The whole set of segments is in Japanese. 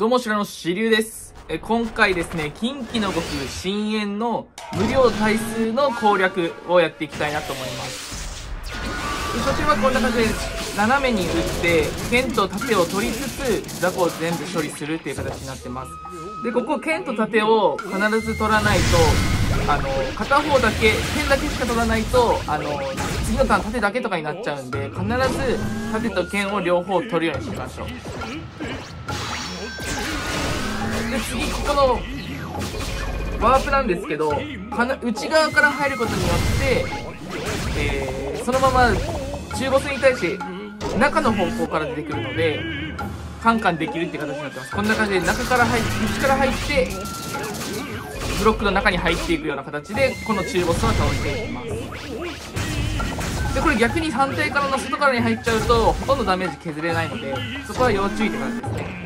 どうも、白の支流です。え今回ですね、近畿の極深淵の無料対数の攻略をやっていきたいなと思います。で初手はこんな感じで斜めに打って、剣と盾を取りつつ、雑魚を全部処理するっていう形になってます。で、ここ剣と盾を必ず取らないと、あの、片方だけ、剣だけしか取らないと、あの、次のターン盾だけとかになっちゃうんで、必ず盾と剣を両方取るようにしましょう。で次ここのワープなんですけど内側から入ることによって、えーそのまま中ボスに対して中の方向から出てくるのでカンカンできるって形になってます。こんな感じで中から入って内から入ってブロックの中に入っていくような形でこの中ボスは倒していきます。でこれ逆に反対からの外からに入っちゃうとほとんどダメージ削れないのでそこは要注意って感じですね。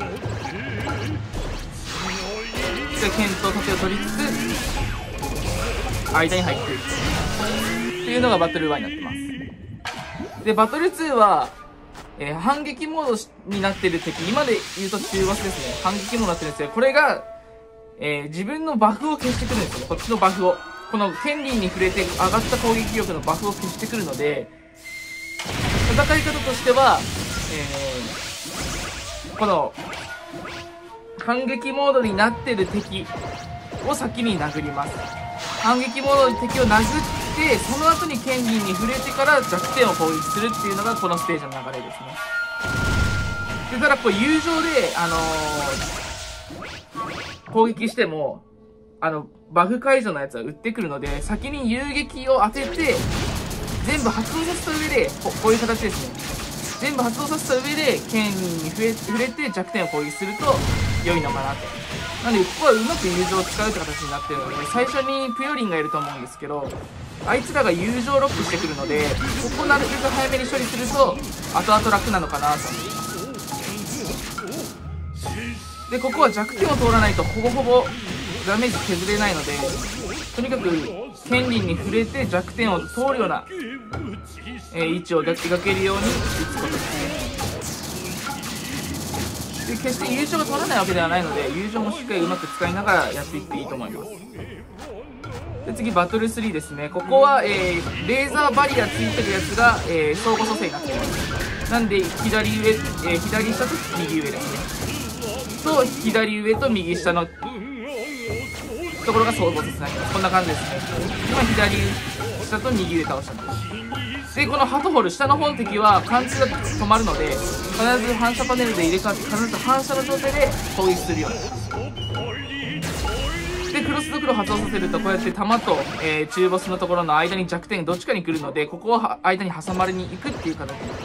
で剣と盾を取りつつ間に入っていく。っていうのがバトル1になってます。でバトル2は、えー反撃モードになってる敵今で言うと中バスですね。反撃モードになってるんですけどこれが、えー自分のバフを消してくるんですよ。こっちのバフを。この権利に触れて上がった攻撃力のバフを消してくるので戦い方としては、えーこの反撃モードになってる敵を先に殴ります。反撃モードで敵を殴ってその後に権利に触れてから弱点を攻撃するっていうのがこのステージの流れですね。でただこう友情であのー攻撃してもあのバフ解除のやつは撃ってくるので先に遊撃を当てて全部発動させた上でここういう形ですね。全部発動させた上で権利に触れ触れて弱点を攻撃すると良いのかなと。なのでここはうまく友情を使うって形になってるので最初にプヨリンがいると思うんですけどあいつらが友情ロックしてくるのでここなるべく早めに処理すると後々楽なのかなと。でここは弱点を通らないとほぼほぼダメージ削れないのでとにかく権利に触れて弱点を通るような、えー位置を描けるように打つことですね。で決して優勝が取らないわけではないので優勝もしっかりうまく使いながらやっていっていいと思います。で次バトル3ですね。ここは、えーレーザーバリアついてるやつが、えー相互蘇生になっています。なんで左上、えー左下と右上ですね。と左上と右下のところが相互蘇生になりますこんな感じですね今左下と右上倒してますでこのハトホール下の方の敵は貫通が止まるので必ず反射パネルで入れ替わって必ず反射の状態で攻撃するようになりますでクロスドクロを発動させるとこうやって弾と、えー中ボスのところの間に弱点どっちかに来るのでここを間に挟まれに行くっていう形。になって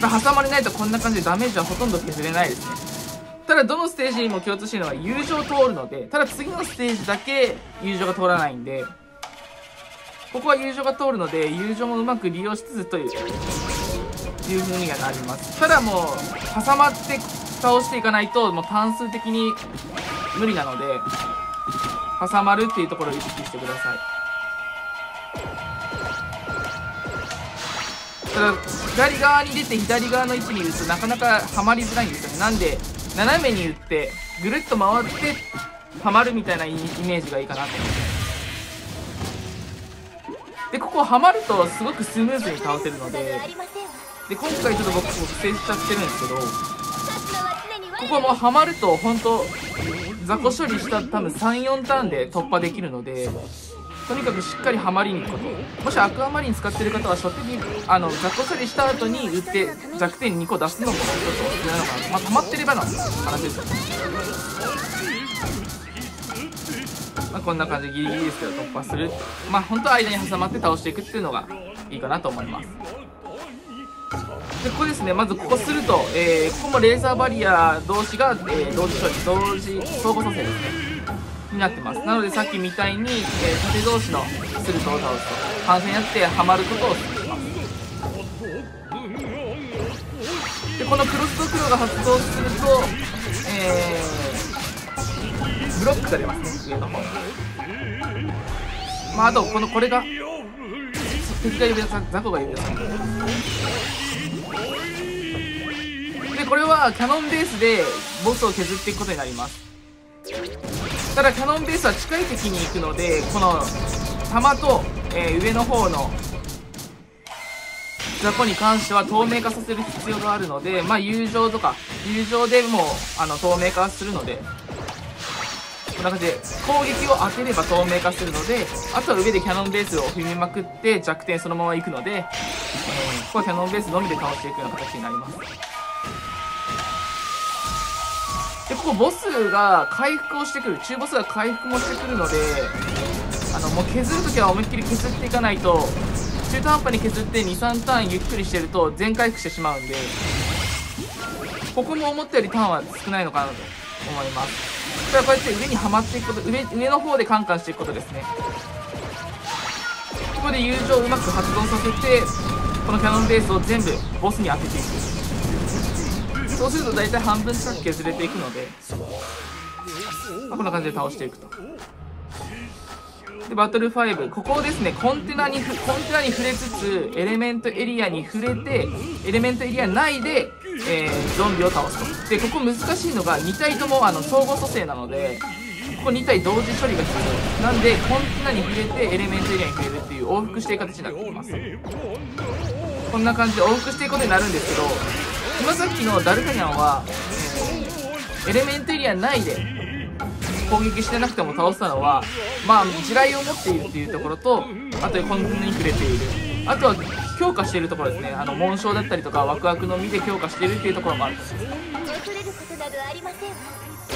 ます挟まれないとこんな感じでダメージはほとんど削れないですね。ただどのステージにも共通しているのは友情通るのでただ次のステージだけ友情が通らないんでここは友情が通るので友情もうまく利用しつつといういう風にはなります。ただもう挟まって倒していかないともう単数的に無理なので挟まるっていうところを意識してください。ただ左側に出て左側の位置にいるとなかなかはまりづらいんですよね。なんで斜めに打ってぐるっと回ってはまるみたいなイメージがいいかなと思いますでここはまるとすごくスムーズに倒せるのでで今回ちょっと僕苦戦しちゃってるんですけどここはもうハマると本当雑魚処理した多分34ターンで突破できるのでとにかくしっかりハマりに行くこと。もしアクアマリン使ってる方は初手にあの雑魚処理した後に打って弱点2個出すのもちょっとおすすめなのかな。まあ溜まってればの話ですよねまあ、こんな感じギリギリですけど突破する。まあ本当は間に挟まって倒していくっていうのがいいかなと思います。でここですね。まずここすると、えーここもレーザーバリア同士が、えー同時処理同時相互蘇生ですね。になってます。なのでさっきみたいに、えー縦同士のスルトを倒すと反射になってはまることをお勧めしますでこのクロスドクロが発動すると、えーブロックが出ますね上の方。まああとこのこれが敵が指さ雑魚が指さでこれはキャノンベースでボスを削っていくことになります。ただキャノンベースは近い敵に行くのでこの弾と、えー、上の方の雑魚に関しては透明化させる必要があるのでまあ友情とか友情でもあの透明化するのでこんな感じで攻撃を当てれば透明化するのであとは上でキャノンベースを踏みまくって弱点そのまま行くので、えー、ここはキャノンベースのみで倒していくような形になります。でここボスが回復をしてくる中ボスが回復もしてくるのであのもう削るときは思いっきり削っていかないと中途半端に削って23ターンゆっくりしてると全回復してしまうんでここも思ったよりターンは少ないのかなと思います。これはこうやって上にはまっていくこと上上の方でカンカンしていくことですね。ここで友情をうまく発動させてこのキャノンベースを全部ボスに当てていく。そうすると大体半分近く削れていくので、まあ、こんな感じで倒していくと。でバトル5ここをですねコンテナにコンテナに触れつつエレメントエリアに触れてエレメントエリア内でえー、ゾンビを倒すと。でここ難しいのが2体ともあの相互蘇生なのでここ2体同時処理が必要。なんでコンテナに触れてエレメントエリアに触れるっていう往復していく形になっています。こんな感じで往復していくことになるんですけど今さっきのダルカニャンは、エレメントエリア内で攻撃してなくても倒したのはまあ地雷を持っているっていうところとあとコンテナに触れている。あとは強化しているところですね。あの紋章だったりとかワクワクの実で強化しているっていうところもある。と思います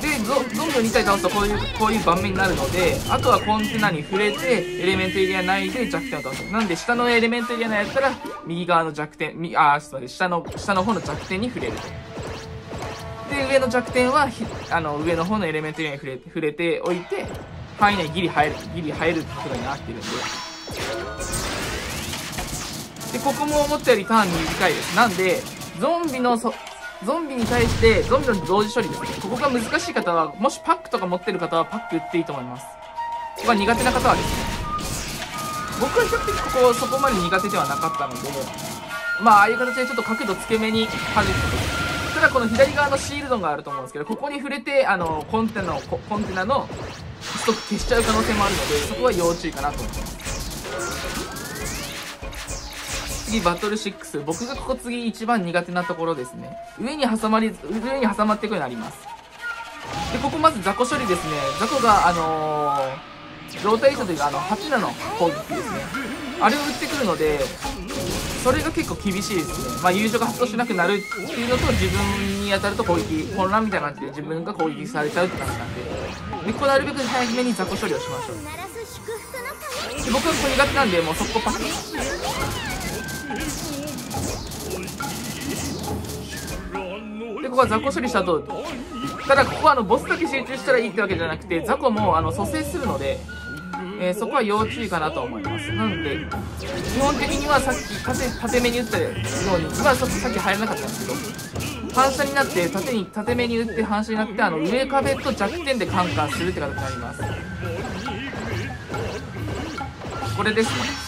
でゾンビを2体倒すとこういうこういう盤面になるのであとはコンテナに触れてエレメントエリア内で弱点を倒す。なんで下のエレメントエリア内やったら右側の弱点みあすいません下の下の方の弱点に触れる。とで上の弱点はあの上の方のエレメントエリアに触れて触れておいて範囲内ギリ入るギリ入ることになってるんで。でここも思ったよりターン短いです。なんでゾンビのそゾンビに対してゾンビの同時処理ですね。ここが難しい方はもしパックとか持ってる方はパック打っていいと思います。ここが苦手な方はですね。僕は比較的ここそこまで苦手ではなかったのでまあああいう形でちょっと角度つけ目に弾くとただこの左側のシールドがあると思うんですけどここに触れてあのコンテナのコンテナのストック消しちゃう可能性もあるのでそこは要注意かなと思います。次バトル6僕がここ次一番苦手なところですね。上に挟まり上に挟まっていくようになります。でここまず雑魚処理ですね。雑魚があのー、状態異常というかあの8なの攻撃ですね。あれを打ってくるのでそれが結構厳しいですね。まあ友情が発動しなくなるっていうのと自分に当たると攻撃混乱みたいな感じで自分が攻撃されちゃうって感じなんで。でここなるべく早めに雑魚処理をしましょう。で僕はここ苦手なんでもう速攻パッここは雑魚処理した後ただここはあのボスだけ集中したらいいってわけじゃなくて雑魚もあの蘇生するので、えー、そこは要注意かなと思います。なので基本的にはさっき縦縦目に打ったように今はちょっとさっき入らなかったんですけど反射になって縦に縦目に打って反射になってあの上壁と弱点でカンカンするって形になります。これです。ね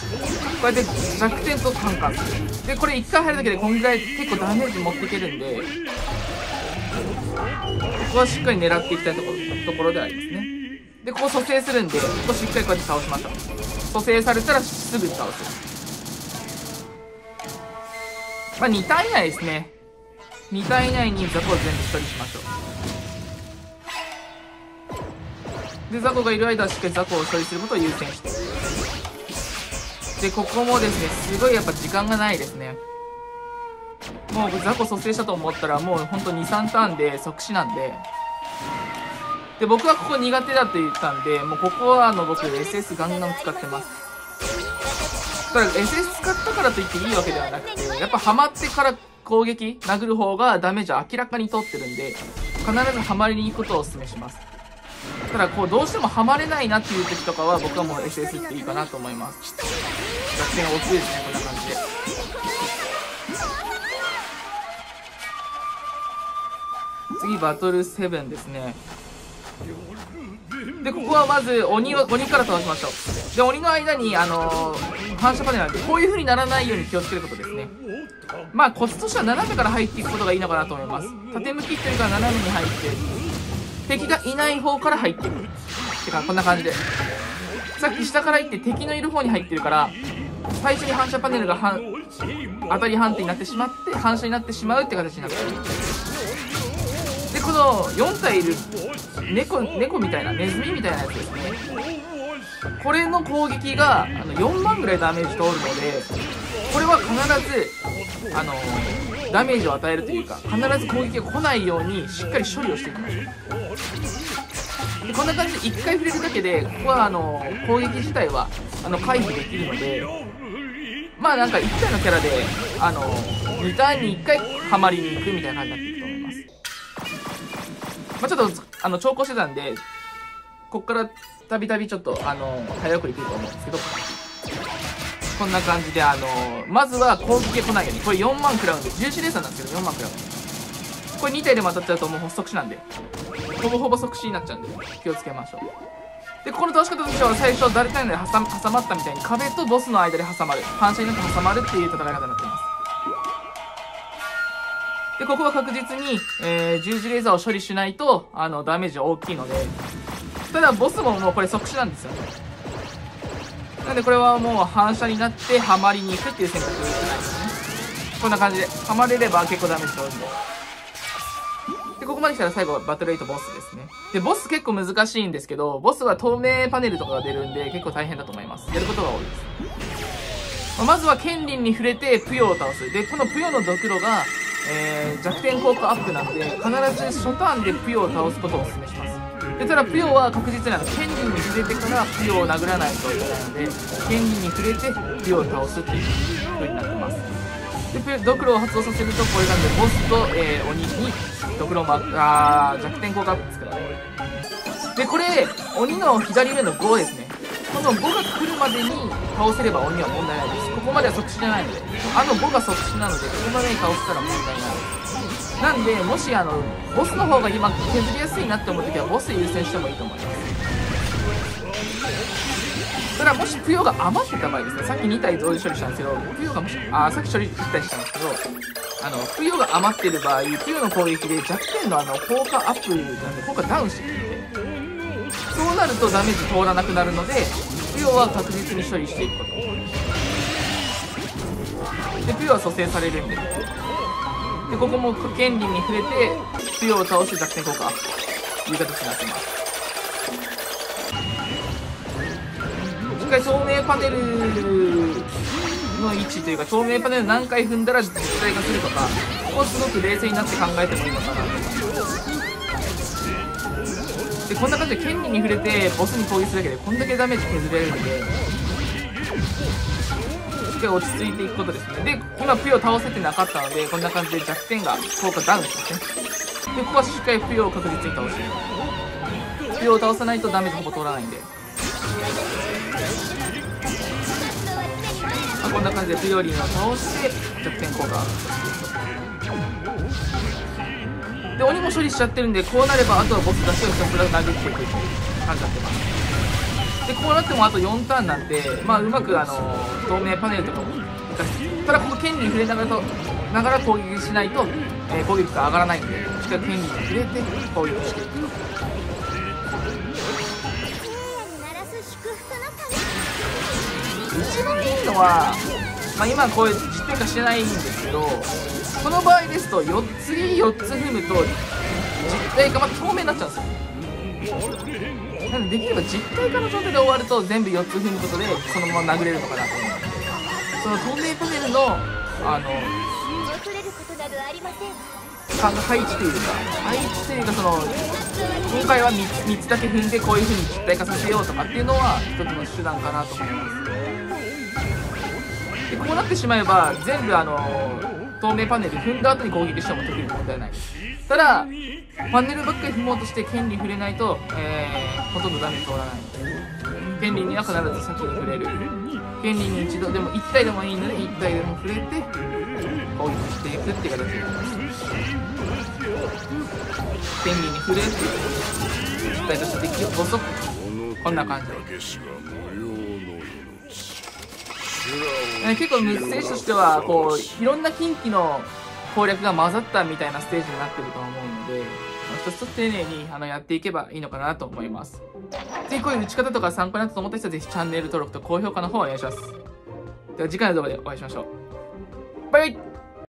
こうやって弱点とカンカンする。でこれ1回入るだけでこんぐらい結構ダメージ持っていけるんでここはしっかり狙っていきたいところところでありますね。でここ蘇生するんでここしっかりこうやって倒しましょう。蘇生されたらすぐ倒すまあ2体以内ですね。2体以内に雑魚を全部処理しましょう。で雑魚がいる間はしっかり雑魚を処理することを優先して。でここもですねすごいやっぱ時間がないですね。もう雑魚蘇生したと思ったらもうほんと23ターンで即死なんで。で僕はここ苦手だって言ったんでもうここはあの僕 SS ガンガン使ってます。ただ SS 使ったからといっていいわけではなくてやっぱハマってから攻撃殴る方がダメージは明らかに取ってるんで必ずハマりに行くことをお勧めします。ただこうどうしてもハマれないなっていう時とかは僕はもう SS っていいかなと思います。弱点大きいですねこんな感じで。次バトル7ですね。でここはまず鬼を鬼から倒しましょう。で鬼の間にあのー、反射パネルなんでこういう風にならないように気をつけることですね。まあコツとしては斜めから入っていくことがいいのかなと思います。縦向きっていうか斜めに入って敵がいない方から入っていく。てかこんな感じで。さっき下から行って敵のいる方に入ってるから最初に反射パネルが当たり判定になってしまって反射になってしまうって形になってるの4体いる。猫猫みたいなネズミみたいなやつですね。これの攻撃があの4万ぐらいダメージ通るのでこれは必ずあのダメージを与えるというか必ず攻撃が来ないようにしっかり処理をしていきます。でこんな感じで1回触れるだけでここはあの攻撃自体はあの回避できるのでまあなんか1体のキャラであの2ターンに1回ハマりに行くみたいな感じになっていくと思いますまあ、ちょっとあの長考してたんでこっからたびたびちょっとあの早送り来ると思うんですけどこんな感じであのまずは攻撃が来ないように。これ4万食らうんで11レーサーなんですけど4万食らう。んこれ2体でも当たっちゃうともう即死なんでほぼほぼ即死になっちゃうんで気をつけましょう。でこの倒し方としては最初誰かに挟挟まったみたいに壁とボスの間で挟まる。反射になって挟まるっていう戦い方になってます。で、ここは確実に、えー、十字レーザーを処理しないと、あの、ダメージは大きいので、ただ、ボスももうこれ即死なんですよね。なんで、これはもう反射になって、はまりに行くっていう選択ですね。こんな感じで、はまれれば結構ダメージ取るんで。で、ここまで来たら最後、バトルエイトボスですね。で、ボス結構難しいんですけど、ボスは透明パネルとかが出るんで、結構大変だと思います。やることが多いです。まずは、剣輪に触れて、ぷよを倒す。で、このぷよのドクロが、えー、弱点効果アップなので、必ず初ターンでぷよを倒すことをお勧めします。でただ、ぷよは確実なの剣に触れてからぷよを殴らないといけないので、剣輪に触れてぷよを倒すっていう風になってます。で、ドクロを発動させると、これなんで、ボスと、えー、鬼にドクロマあ弱点効果アップですからね。で、これ、鬼の左上の5ですね。この5が来るまでに倒せれば鬼は問題ないです。ここまでは即死じゃないので。あの5が即死なので、ここまでに倒せたら問題ない。なんで、もしあの、ボスの方が今削りやすいなって思う時は、ボス優先してもいいと思います。ただ、もしプヨが余ってた場合ですね、さっき2体同時処理したんですけど、プヨがもし、あ、さっき処理1体したんですけど、あの、プヨが余ってる場合、プヨの攻撃で弱点のあの、効果アップなんで、効果ダウンしてくるんで、そうなるとダメージ通らなくなるので、プヨは確実に処理していくこと。で、プヨは蘇生されるんで。で、ここも権利に触れて、プヨを倒して弱点効果という形になってます。一回透明パネルの位置というか、透明パネル何回踏んだら実体化するとか、ここすごく冷静になって考えてもいいのかなと。でこんな感じで権利に触れてボスに攻撃するだけでこんだけダメージ削れるので。しっかり落ち着いていくことですね。で今プヨ倒せてなかったのでこんな感じで弱点が効果ダウンしますね。でここはしっかりプヨを確実に倒してプヨを倒さないとダメージほぼ通らないんで。あ、こんな感じでプヨリンを倒して弱点効果で鬼も処理しちゃってるんでこうなればあとはボスだけをひたすら殴っていくっていう感じになってます。でこうなってもあと4ターンなんでまあうまくあの透明パネルとかもただこの剣に触れながらとながら攻撃しないと、えー、攻撃力が上がらないんでしっかり剣に触れて攻撃していくと。一番いいのは、まあ、今こういう実点化してないんですけどこの場合ですと4次4つ踏むと実体化また透明になっちゃうんですよ。なのでできれば実体化の状態で終わると全部4つ踏むことでそのまま殴れるのかなと思います。その透明パネルのあの配置というか配置というかその今回は 3, 3つだけ踏んでこういう風に実体化させようとかっていうのは一つの手段かなと思います。でこうなってしまえば全部あの透明パネル踏んだ後に攻撃しても特に問題ない。ただパネルばっかり踏もうとして権利触れないと、えー、ほとんどダメージ通らない。権利には必ず先に触れる。権利に一度でも1体でもいいので1体でも触れて攻撃していくっていう形になります。権利に触れて1体として敵をボソッこんな感じ。ね結構ムス選手としてはこういろんな近畿の攻略が混ざったみたいなステージになってると思うので、一つ一つ丁寧にあのやっていけばいいのかなと思います。ぜひこういう打ち方とか参考になったと思った人はぜひチャンネル登録と高評価の方お願いします。では次回の動画でお会いしましょう。バイバイ。